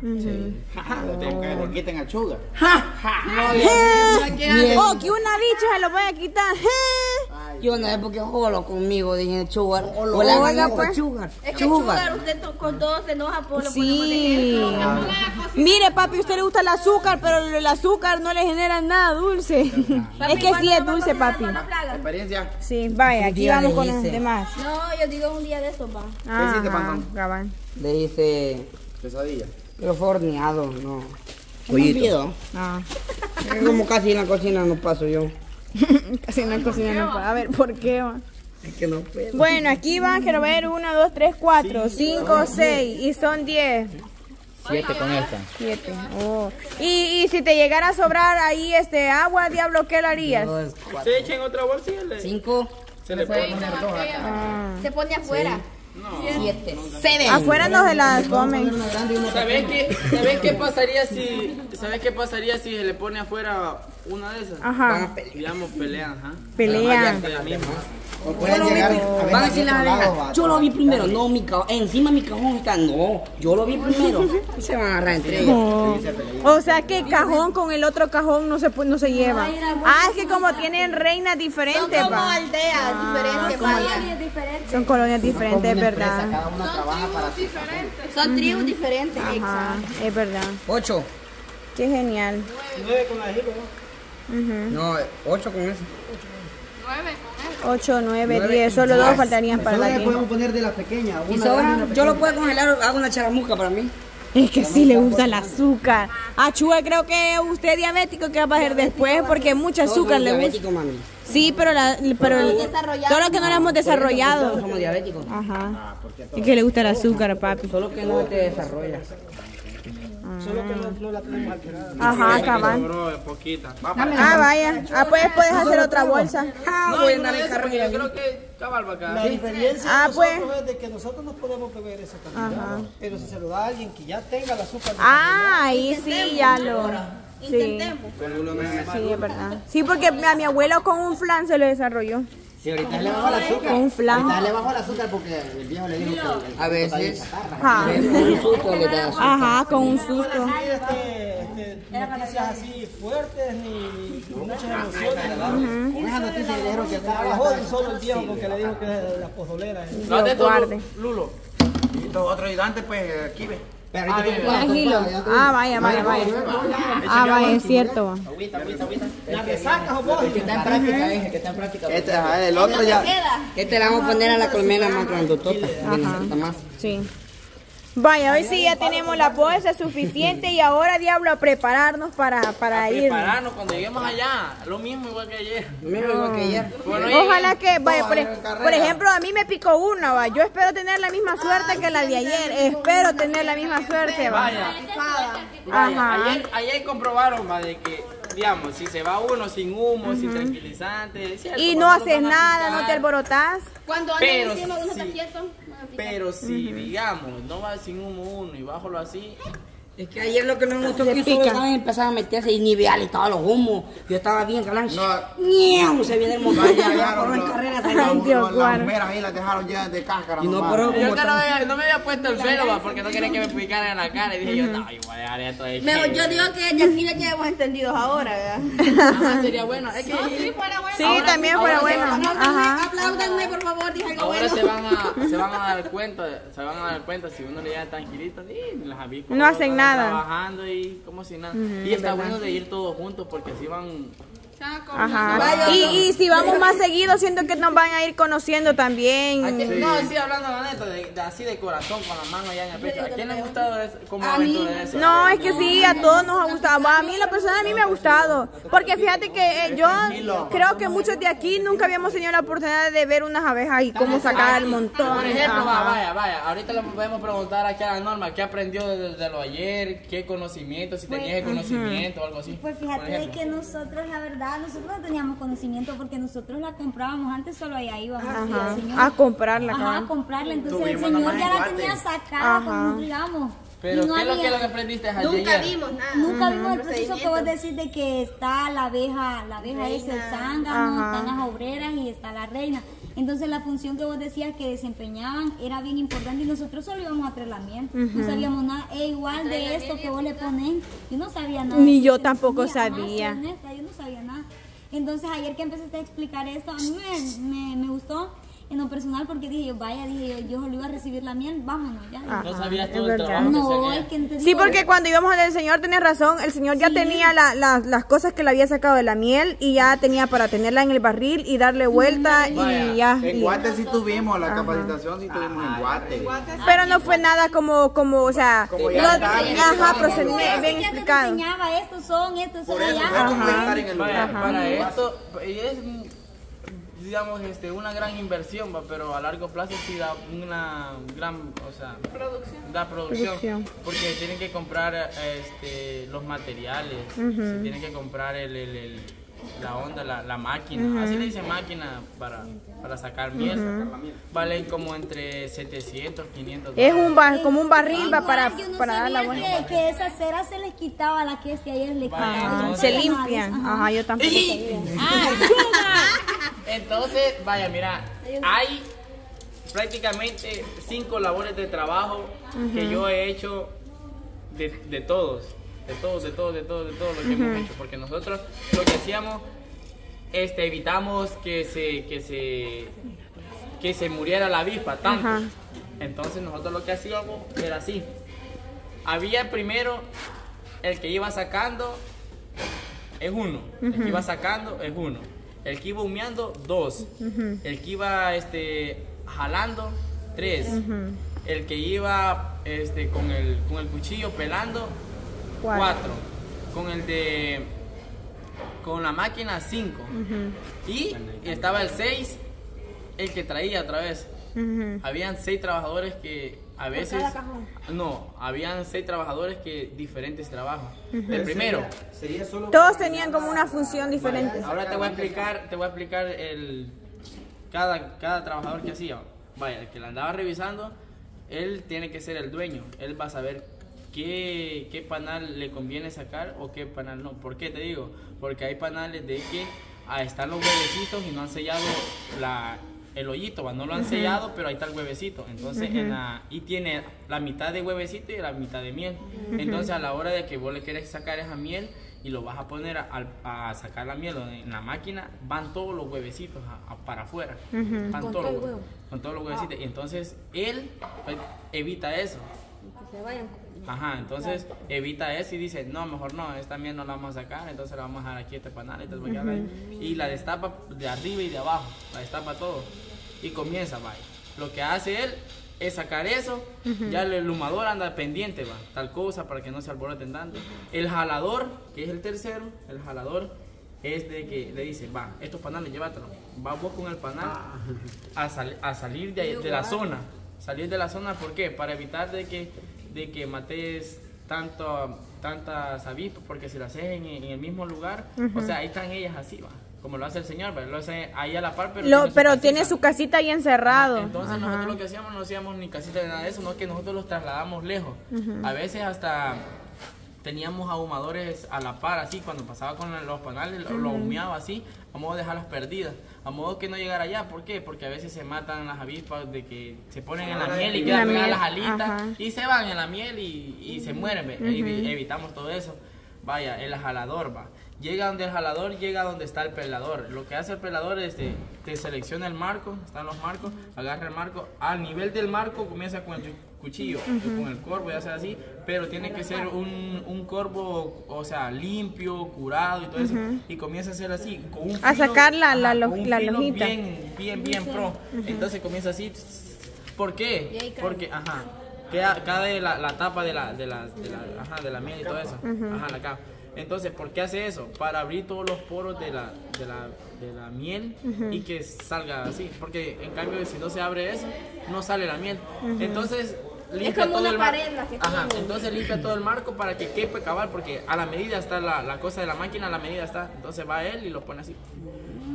Que le quiten a Chuga. Oh, que una bicha se lo voy a quitar. Yo no sé por qué jolo conmigo, dije Sugar. O le Oiga, hagan pues. Sugar. Es que Sugar. Sugar, usted to- con todo se enoja por lo Sí. Mire, papi, a usted le gusta el azúcar, pero el azúcar no le genera nada dulce. Es que sí es dulce, papi. Experiencia. Sí, vaya, aquí vamos con los demás. No, yo digo un día de estos, va. hiciste, Ajá, Pantón? Le hice, Pesadilla. Pero fue horneado, no. Pollito. Ah, Es como casi en la cocina no paso yo. casi en la cocina no puedo. A ver, ¿por qué? va? Es que no puedo. Bueno, aquí van, quiero ver, 1, 2, 3, 4, 5, 6 y son 10. Siete con esta. 7. Oh. Y, y si te llegara a sobrar ahí este agua, diablo, ¿qué le harías? Dos, Se echen otra bolsa y le... cinco, Se le puede poner dos. Ah. Se pone afuera. Siete, seven. Afuera no se las comen. ¿Sabes qué, ¿Sabes qué pasaría si... ¿Sabes qué pasaría si se le pone afuera una de esas? Ajá, Digamos, pelean, ajá. pelean. De. O pueden llegar a ver Van a decir de la va. yo lo vi primero, no, mi cajón, encima mi cajón está, no, yo lo vi primero. Y se van a agarrar entre ellos. Oh. O sea que cajón con el otro cajón no se no se lleva. Ah, es que como tienen reinas Son diferentes, como pa. aldeas diferentes, vaya. Son colonias diferentes, es verdad. Cada una trabaja para sí. Son tribus diferentes, Ajá, exacto. es verdad. Ocho. Qué genial. Nueve con la hilo, No, ocho con eso. 8, 9, 10, solo dos faltarían para la le 10. podemos poner de la pequeña. Y sobra, yo lo puedo congelar, hago una charamusca para mí. Es que sí le gusta el azúcar. A Chua creo que usted es diabético que va a bajar después porque mucho azúcar le gusta. mami. Sí, pero la, pero todo lo que no lo hemos desarrollado. somos diabéticos. Ajá. Es que le gusta el azúcar, papi. Solo que no te desarrolla. Ajá, cabal. Bro, poquita. Ah, vaya. Ah, pues puedes hacer otra bolsa. Ah, No, voy a yo creo carro que y yo creo que cabal va acá. La diferencia Ah, pues. es de que nosotros no podemos beber esa cantidad, pero si se lo da a alguien que ya tenga el azúcar Ah, ahí sí, ya lo. Sí, Intentemos. sí, es verdad. Sí, porque a mi abuelo con un flan se lo desarrolló. Sí, ahorita le bajó el azúcar. Con un flan. Ahorita le bajó el azúcar porque el viejo le dijo que el A veces, Ajá. un susto le da azúcar. Ajá, con un susto. este, este, noticias así fuertes ni con muchas emociones, ¿verdad? Con esa noticia le dijeron que Trabajó solo el viejo porque le dijo que es la pozolera. No, guarde. Lulo. Y todo otro ayudante, pues, aquí ve. Pero Ah, ahorita bien, tú puedes, Tranquilo. Ah, vaya, vaya, vaya. Ah, vaya, es cierto. La resacas o vos. El que está en práctica es el que está en práctica. Este, ajá, el otro ya. Este le vamos a poner a la colmena más grandotota. Ajá. más. Sí. Vaya, hoy sí ya tenemos la bolsa suficiente y ahora, diablo, a prepararnos para, para ir. Prepararnos cuando lleguemos allá. Lo mismo igual que ayer. Lo mismo igual que ayer. Bueno, Ojalá que, vaya, por, por ejemplo, a mí me picó una, va. Yo espero tener la misma suerte que la de ayer. Espero tener la misma suerte, va. Vaya. Ajá. Vaya, ayer, ayer comprobaron va, de que, digamos, si se va uno sin humo, sin tranquilizante, es cierto, Y no haces a nada, no te alborotas. Cuando andan Pero encima de uno sí. Pero si, digamos, no va sin humo uno y bájalo así, Es que ayer lo que nos gustó que solo empezaban a meterse y ni vea, le estaban los humos. Yo estaba bien, galán. No. Se viene el en carrera. Ay, Dios, Las ahí las dejaron llenas de cáscara. Y no yo no me, había- no me había puesto el pelo porque no quería que me picara en la cara y dije yo, no, dejar esto de Pero que- yo digo que ya aquí ya quedamos encendidos ahora, ¿verdad? Sería bueno. Es que Sí, también fuera ahora se bueno. van- Ajá. Apláudanme, por favor, dije algo bueno. se van a se van a dar cuenta, se van a dar cuenta si uno le llega tranquilito, y las avispas No hacen nada. Trabajando y como si nada. y está bueno de ir todos juntos porque así van Ajá. Y, y si vamos más seguido, siento que nos van a ir conociendo también. ¿A quién- No, sí, hablando la neta, de, de- así de corazón, con la mano allá en el pecho. ¿A quién le ha gustado eso, como aventura de eso? No, es que sí, a todos nos ha gustado. A mí, la persona a mí me ha gustado. Porque fíjate que eh, yo creo que muchos de aquí nunca habíamos tenido la oportunidad de ver unas abejas y cómo sacar el montón. Por ejemplo, va, vaya, vaya, ahorita le podemos preguntar aquí a la norma, ¿qué aprendió desde lo ayer? ¿Qué conocimiento? Si tenía ese conocimiento o algo así. Pues fíjate que nosotros, la verdad, nosotros no teníamos conocimiento porque nosotros la comprábamos antes, solo allá íbamos Ajá. el señor- A comprarla, Ajá, a comprarla. Entonces el señor ya la tenía sacada Ajá. cuando. Pero, no ¿qué es lo que, había- lo que aprendiste ayer? Nunca vimos nada. Nunca vimos el proceso que vos decís de que está la abeja, la abeja es el zángano, Ajá. están las obreras y está la reina. Entonces la función que vos decías que desempeñaban era bien importante y nosotros solo íbamos a traer la miel. No sabíamos nada. E igual de esto que vos le ponen, yo no sabía nada. Ni yo tampoco sabía. honesta, yo no sabía nada. Entonces ayer que empezaste a explicar esto, a mí me, me, me gustó personal porque dije yo, vaya, dije yo, yo solo iba a recibir la miel, vámonos ya. No sabías es todo el verdad. trabajo que No, se es que te Sí, porque cuando íbamos al Señor tenía razón, el Señor ya tenía la- la- las cosas que le había sacado de la miel y ya tenía para tenerla en el barril y darle vuelta y Vaya, ya. En y- Guate sí tuvimos, la capacitación sí tuvimos en Guate. pero no fue nada como, como o sea, Como ya bien ajá, procedimiento bien ya que te explicado. enseñaba, estos son, estos son allá. para esto y es digamos este una gran inversión va pero a largo plazo sí da una gran o sea da producción, Producción. porque tienen que comprar este los materiales se tienen que comprar el, el- el- la onda la, la máquina así le dicen máquina para, para sacar miel valen como entre 700 500 Es un bar, como un barril va para, no para dar la vuelta. que, que esa cera se les quitaba a la que este ayer le quitaba. entonces- Se limpian. Ajá, yo tampoco. Entonces, vaya, mira, hay prácticamente cinco labores de trabajo que yo he hecho de, de todos, de todos, de todos, de todos, de todos lo que hemos hecho, porque nosotros lo que hacíamos, este, evitamos que se, que se, que se muriera la avispa tanto. Entonces nosotros lo que hacíamos era así. Había primero el que iba sacando es uno. El que iba sacando es uno. El que iba humeando, dos. El que iba este, jalando, tres. El que iba este, con, el, con el cuchillo pelando, Cuatro. cuatro. Con el de. Con la máquina, cinco. Y estaba el seis, el que traía otra vez. Habían seis trabajadores que a veces. No, habían seis trabajadores que diferentes trabajos. El primero. Sería solo Todos tenían como una función diferente. Ahora te voy a explicar, te voy a explicar el cada, cada trabajador que hacía. Vaya, el que la andaba revisando, él tiene que ser el dueño. Él va a saber qué, qué panal le conviene sacar o qué panal no. ¿Por qué te digo? Porque hay panales de que ah, están los huevecitos y no han sellado la, el hoyito, va, no lo han sellado, pero ahí está el huevecito. Entonces, en la, y tiene la mitad de huevecito y la mitad de miel. Entonces, a la hora de que vos le quieres sacar esa miel y lo vas a poner a, a- a sacar la miel en la máquina, van todos los huevecitos a- a- para afuera. Van todos los hue- Con todos los huevecitos. Y entonces, él pues, evita eso. Ajá, entonces evita eso y dice, no, mejor no, esta miel no la vamos a sacar, entonces la vamos a dejar aquí este panal, entonces y la destapa de arriba y de abajo, la destapa todo y comienza, vaya. Lo que hace él es sacar eso, ya el humador anda pendiente, va, tal cosa para que no se alboroten tanto. El jalador, que es el tercero, el jalador es de que le dice, va, estos panales llévatelo, va vos con el panal a, sal- a salir de, de la zona. Salir de la zona, ¿por qué? Para evitar de que, de que mates tanto, tantas avispas, porque si las haces en, en el mismo lugar, o sea, ahí están ellas así, va. Como lo hace el señor, ¿va? lo hace ahí a la par, pero, Lo, tiene su pero casita. tiene su casita ahí encerrado. Entonces nosotros lo que hacíamos no hacíamos ni casita de nada de eso, no que nosotros los trasladamos lejos. A veces hasta teníamos ahumadores a la par, así cuando pasaba con los panales, lo, lo humeaba así, a modo de dejarlas perdidas, a modo que no llegara allá. ¿Por qué? Porque a veces se matan las avispas de que se ponen en la miel y quedan pegadas las alitas ajá. y se van en la miel y, y se mueren. Evitamos todo eso. Vaya, el jalador va. Llega donde el jalador, llega donde está el pelador. Lo que hace el pelador es te, te selecciona el marco, están los marcos, agarra el marco. Al nivel del marco comienza con el cuchillo, con el corvo, ya sea así, pero tiene que ser un, un corvo, o sea, limpio, curado y todo eso. Y comienza a ser así, con un A sacar la- la lo- con un la filo lojita. Bien, bien, bien pro. Entonces comienza así. ¿Por qué? Porque, ajá, queda, cae la, la tapa de la, de la, de la, ajá, de la miel y todo eso. Ajá, la capa. Entonces, ¿por qué hace eso? Para abrir todos los poros de la, de la, de la miel y que salga así. Porque, en cambio, si no se abre eso, no sale la miel. Entonces, limpia como todo una el mar- pared la que Ajá, tiene. entonces limpia todo el marco para que quepa cabal, porque a la medida está la, la cosa de la máquina, a la medida está. Entonces va él y lo pone así.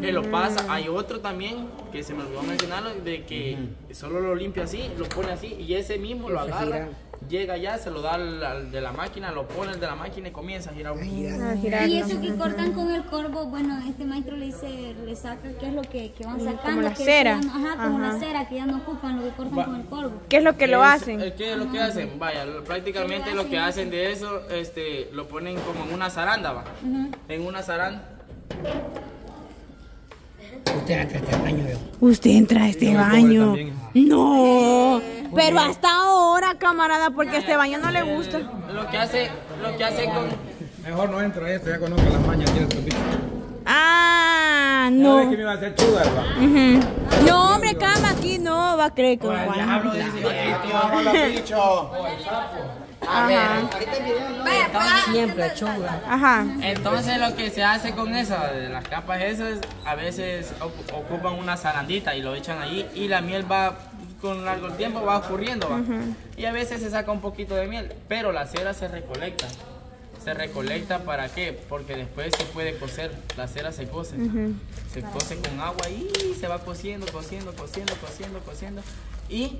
Que lo pasa. Hay otro también que se me olvidó mencionarlo, de que solo lo limpia así, lo pone así y ese mismo lo agarra llega ya, se lo da al, al de la máquina, lo pone el de la máquina y comienza a girar. A girarlo. Y eso que cortan con el corvo, bueno, este maestro le dice, le saca qué es lo que, que van sacando. Como la que cera. ajá, como Ajá. la cera, que ya no ocupan lo que cortan Va. con el corvo. ¿Qué es lo que lo hacen? eh, ¿Qué es lo que hacen? Vaya, prácticamente lo que hacen de eso, este, lo ponen como en una zaranda, va. En una zaranda. Usted entra a este baño, yo. Usted entra a este baño. No, pero hasta ahora, camarada, porque este baño no le gusta. Lo que hace, lo que hace con, Mejor no entro a esto, ya conozco las mañas aquí en el topito. Ah, No. no. que me iba a hacer chugar, va. Ujú. No, hombre, cama aquí no va a creer que Pues, bichos. A ver. Vaya, pa. Siempre chuga. Ajá. Entonces lo que se hace con esa, de las capas esas, a veces ocu- ocupan una zarandita y lo echan allí y la miel va con largo tiempo va ocurriendo va. y a veces se saca un poquito de miel, pero la cera se recolecta. Se recolecta para qué? Porque después se puede cocer, la cera se cose. Se cose con agua y se va cociendo, cociendo, cociendo, cociendo, cociendo y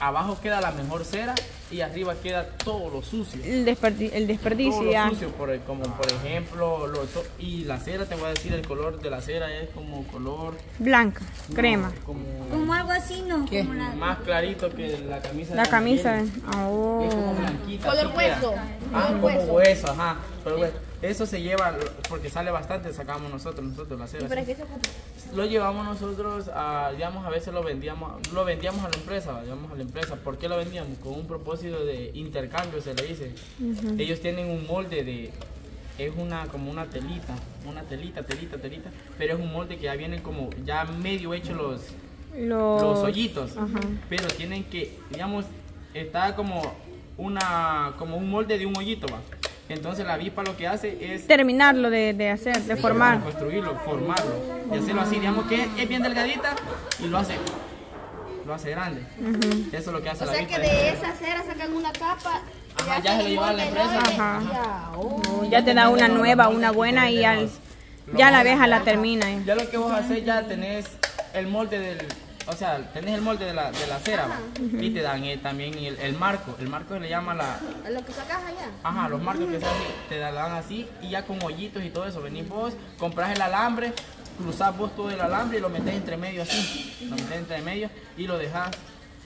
abajo queda la mejor cera y arriba queda todo lo sucio El, desperdi- el todo desperdicio lo ya. sucio, por, el- como por ejemplo, lo y la cera, te voy a decir, el color de la cera es como color Blanca, crema. como Como algo así, ¿no? ¿Qué? Como la- más clarito que la camisa. de La camisa. Oh. Es como blanquita. Color hueso. Ah, Color como hueso. hueso, ajá. Pero bueno, eso se lleva, porque sale bastante, sacamos nosotros, nosotros la cera. ¿Para sí. qué se ocupa? Lo llevamos nosotros a, digamos, a veces lo vendíamos, lo vendíamos a la empresa, digamos a la empresa. ¿Por qué lo vendíamos? Con un propósito de intercambio, se le dice. Ellos tienen un molde de, es una, como una telita, una telita, telita, telita, pero es un molde que ya vienen como, ya medio hechos los, Los, los hoyitos. Ajá. Pero tienen que, digamos, está como una, como un molde de un hoyito, va. Entonces la avispa lo que hace es Terminarlo de, de hacer, de formar. construirlo, formarlo y hacerlo así. Digamos que es bien delgadita y lo hace, lo hace grande. Eso es lo que hace O la sea avispa. que de esa cera sacan una capa. y Ajá, ya se lo llevan a la empresa. Ajá. Ya, oh. Ya te da una nueva, una buena y al, ya la abeja la termina. eh. Ya lo que vos haces ya tenés el molde del, o sea, tenés el molde de la, de la cera va, y te dan eh, también el, el marco. El marco se le llama la, Lo que sacas allá. Ajá, los marcos que se hacen, te dan así y ya con hoyitos y todo eso. Venís vos, compras el alambre, cruzás vos todo el alambre y lo metés entre medio así. Lo metés entre medio y lo dejas.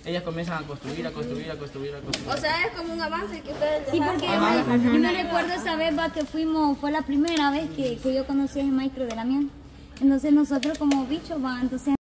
Ellas comienzan a construir, a construir, a construir, a construir. O sea, es como un avance que ustedes Sí, porque yo me, yo me recuerdo esa vez va, que fuimos, fue la primera vez que, que yo conocí a ese maestro de la miel. Entonces nosotros como bichos, va, entonces